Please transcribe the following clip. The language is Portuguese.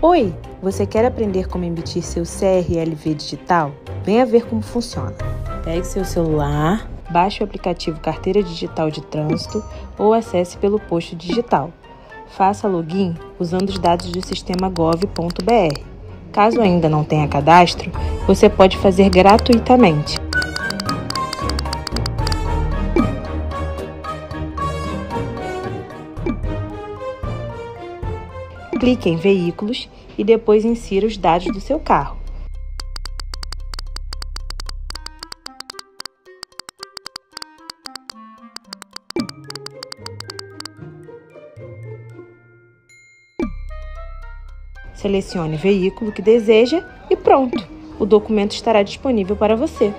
Oi, você quer aprender como emitir seu CRLV digital? Venha ver como funciona. Pegue seu celular, baixe o aplicativo Carteira Digital de Trânsito ou acesse pelo posto digital. Faça login usando os dados do sistema gov.br. Caso ainda não tenha cadastro, você pode fazer gratuitamente. Clique em Veículos e depois insira os dados do seu carro. Selecione o veículo que deseja e pronto! O documento estará disponível para você.